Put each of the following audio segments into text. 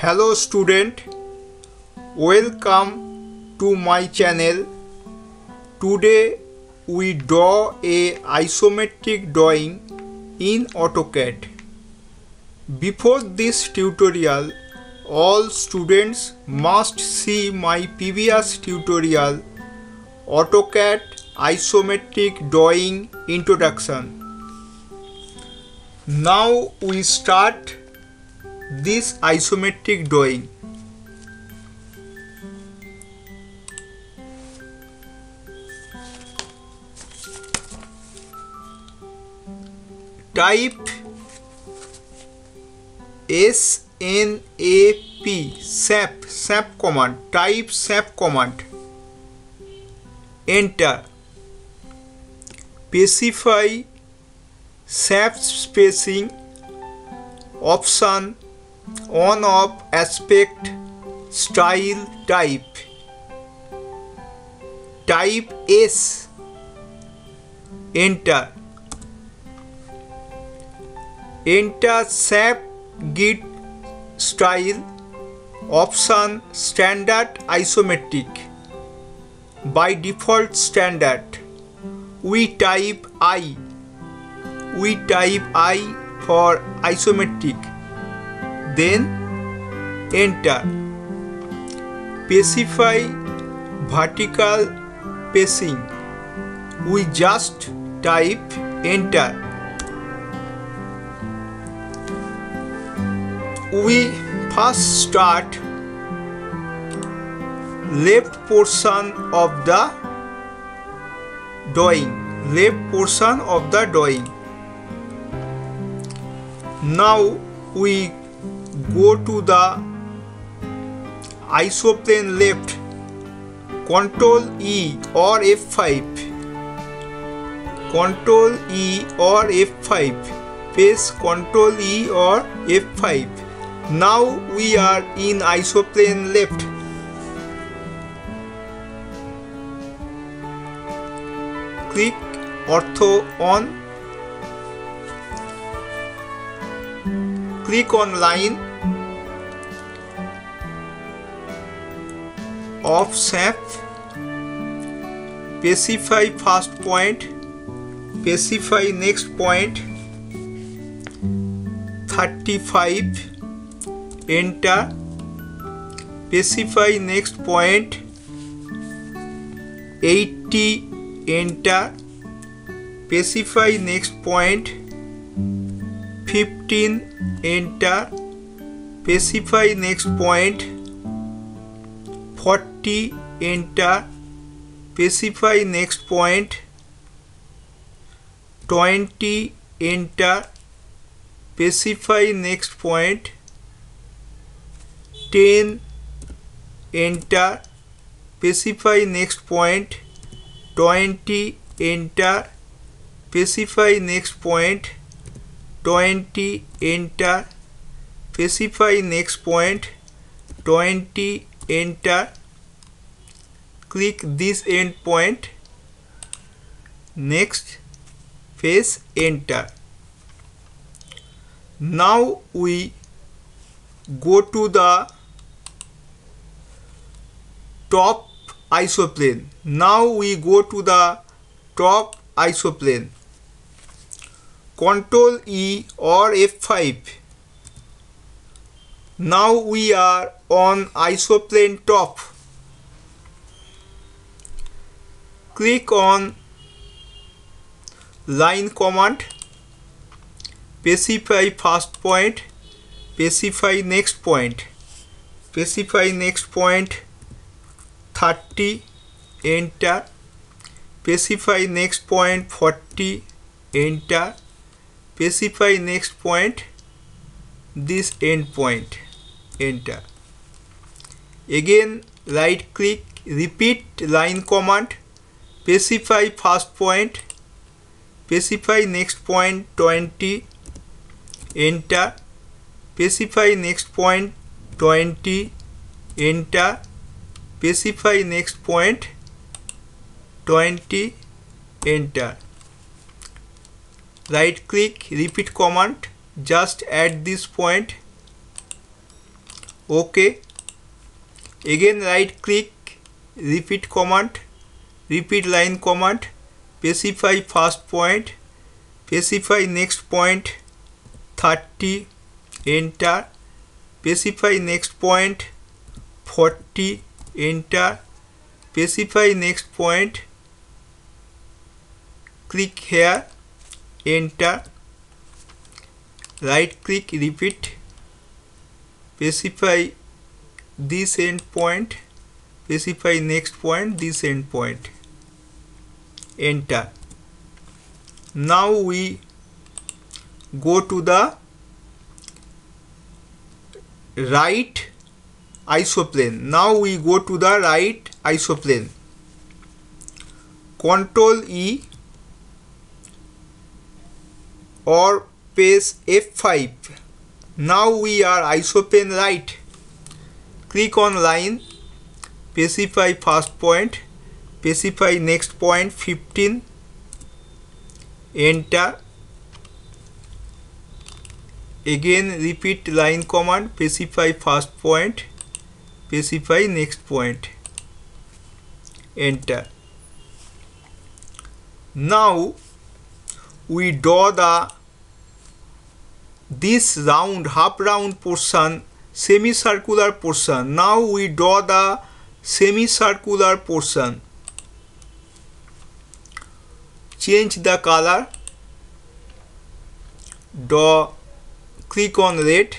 hello student. Welcome to my channel. Today we draw a isometric drawing in AutoCAD. Before this tutorial all students must see my previous tutorial AutoCAD isometric drawing introduction. Now we start this isometric drawing. Type SNAP SAP SNAP command type SNAP command enter specify SNAP spacing option on of aspect style type. Type S. Enter. Enter SNAP grid style. Option standard isometric. By default standard. We type I. We type I for isometric then enter. Specify vertical spacing. We just type enter. We first start left portion of the drawing. Left portion of the drawing. Now we go to the isoplane left control E or F5 control E or F5 press control E or F5 now we are in isoplane left click ortho on. Click on line of SAP specify first point specify next point 35 enter specify next point 80 enter specify next point 15 enter specify next point 40 enter specify next point 20 enter specify next point 10 enter specify next point 20 enter specify next point 20 enter specify next point 20 enter click this endpoint next face enter. Now we go to the top isoplane. Now we go to the top isoplane. Control E or F5 now we are on isoplane top click on line command specify first point specify next point specify next point 30 enter specify next point 40 enter specify next point this end point enter. Again right click repeat line command specify first point specify next point 20 enter specify next point 20 enter specify next point 20 enter. Right click repeat command just at this point. Ok again right click repeat command repeat line command specify first point specify next point 30 enter specify next point 40 enter specify next point click here enter right click repeat specify this end point specify next point this end point enter. Now we go to the right isoplane. Now we go to the right isoplane. Control E or press F5 now we are isoplane right. Click on line. Specify first point specify next point 15 enter. Again repeat line command specify first point specify next point. Enter. Now we draw the this round half round portion semicircular portion. Now we draw the semicircular portion change the color. Draw click on red.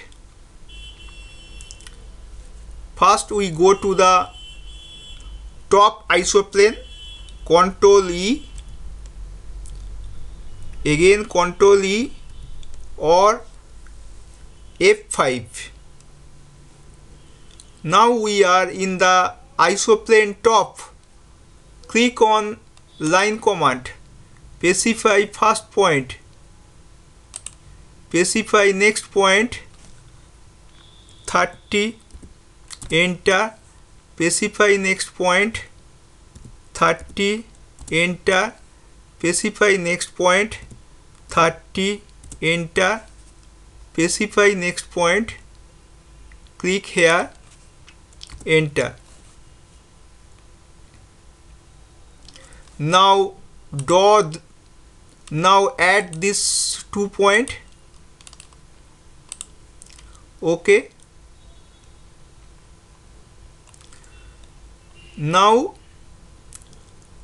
First we go to the top isoplane. Control E. Again control E or F5 now we are in the isoplane top. Click on line command specify first point specify next point 30 enter specify next point 30 enter specify next point 30 enter specify next point click here enter. Now draw now add this two point. Okay. Now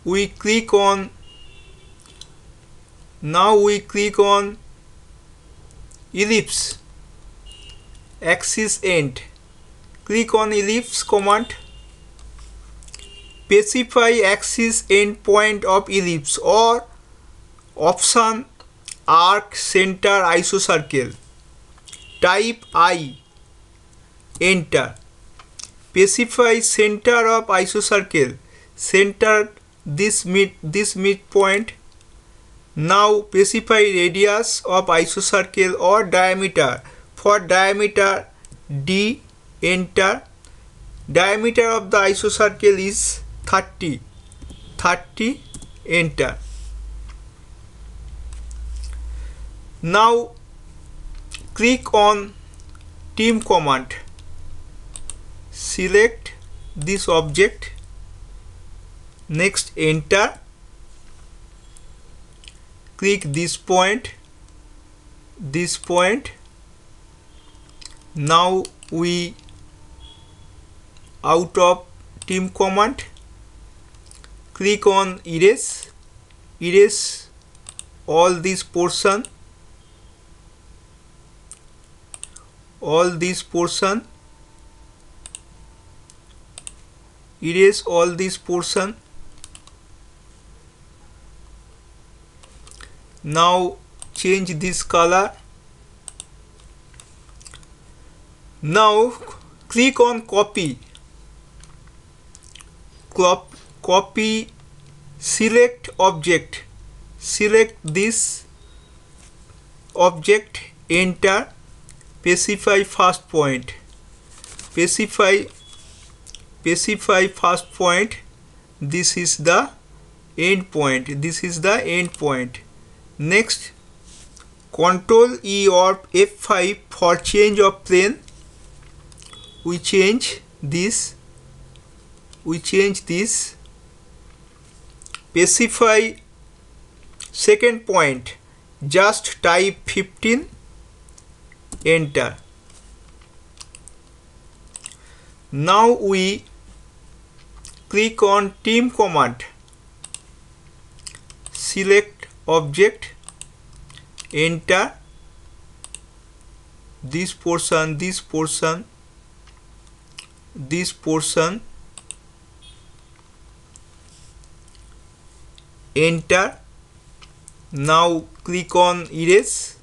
we click on now we click on ellipse. Axis end. Click on ellipse command. Specify axis end point of ellipse or option arc center isocircle type I enter specify center of isocircle center this mid this midpoint now specify radius of isocircle or diameter for diameter d enter diameter of the isocircle is 30 30 enter now click on trim command. Select this object. Next enter. Click this point this point. Now we out of trim command. Click on erase. Erase all this portion all this portion. Erase all this portion. Now change this color. Now click on copy. Cop copy select object. Select this object enter specify first point. Specify specify first point. This is the end point. This is the end point. Next control E or F5 for change of plane. We change this. We change this. Specify second point. Just type 15 enter. Now we click on trim command. Select object. Enter. This portion this portion this portion. Enter. Now click on erase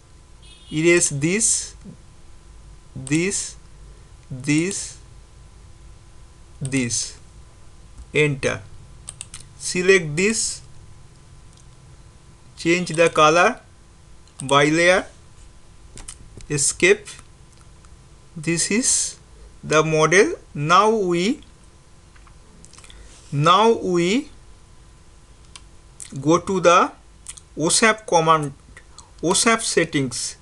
erase this this this this. Enter. Select this. Change the color by layer. Escape. This is the model. Now we now we go to the OSNAP command OSNAP settings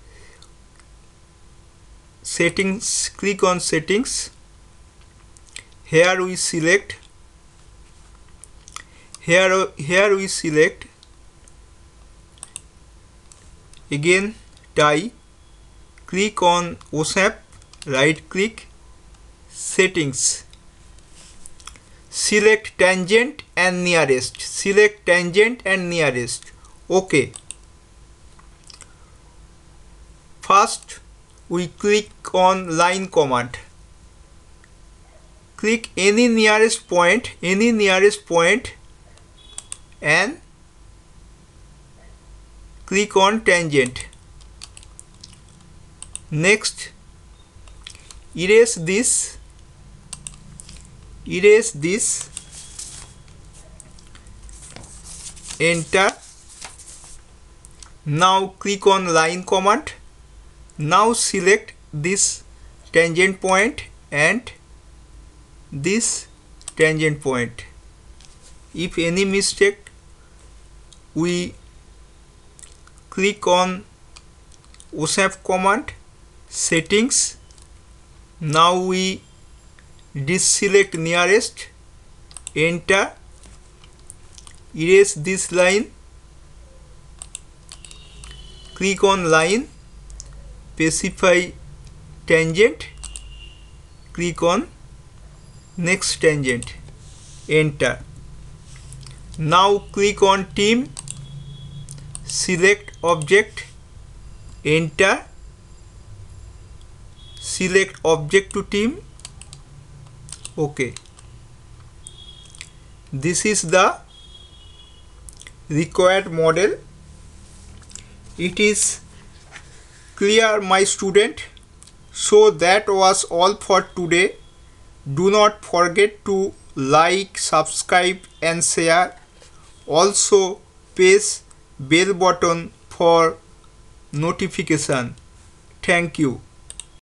settings click on settings. Here we select here here we select again tie. Click on OSNAP right click settings. Select tangent and nearest. Select tangent and nearest. Ok first we click on line command. Click any nearest point any nearest point and click on tangent. Next erase this erase this enter. Now click on line command now select this tangent point and this tangent point. If any mistake we click on OSNAP command settings. Now we deselect nearest enter erase this line click on line specify tangent click on next tangent enter. Now click on trim select object enter. Select object to trim okay this is the required model. It is clear my student. So that was all for today. Do not forget to like subscribe and share. Also press bell button for notification. Thank you